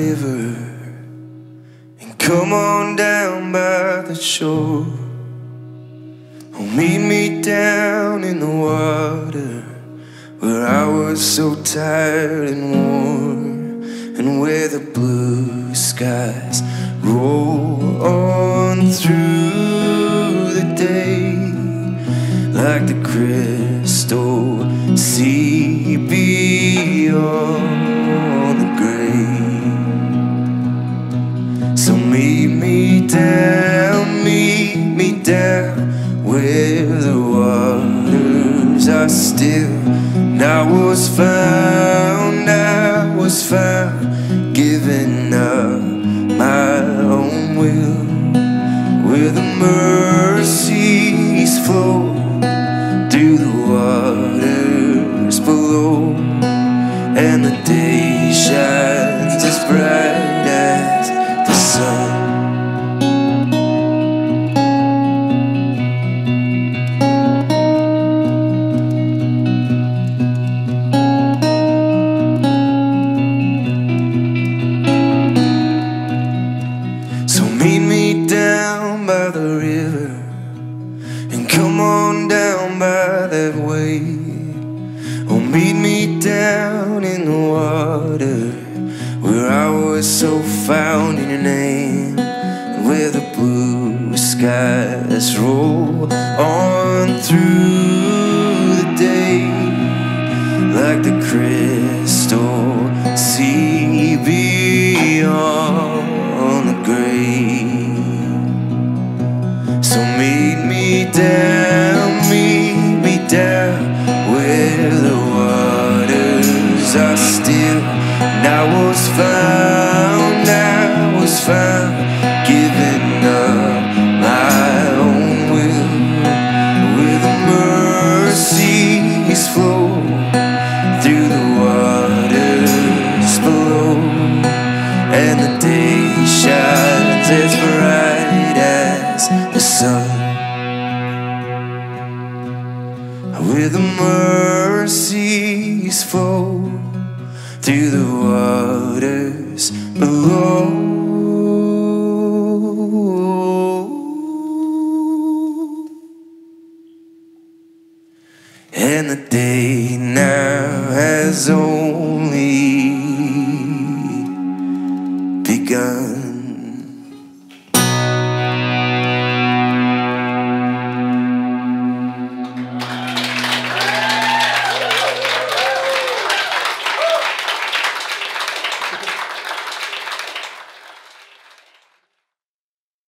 river and come on down by the shore. Oh, meet me down in the water where I was so tired and warm, and where the blue skies roll on through the day like the crystal sea beyond me down, meet me down where the waters are still. And I was found, I was found, giving up my own will, where the mercies flow through the waters below, and the day shines as bright meet me down by the river and come on down by that way. Oh, meet me down in the water where I was so found in your name, and where the blue skies roll on through the day like the crystal So meet me down, meet me down where the waters are still. And I was found, Where the mercies flow through the waters below. And the day now has opened